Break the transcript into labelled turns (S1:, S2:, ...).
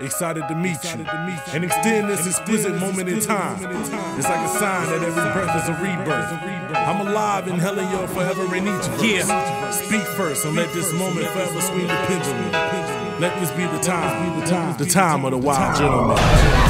S1: Excited to meet you and extend this exquisite moment in time. It's like a sign that every breath is a rebirth. I'm alive in hell you're forever in each verse.
S2: Yeah.
S1: Speak first and let this moment forever swing the pendulum. Let this be the time, the time of the wild gentleman.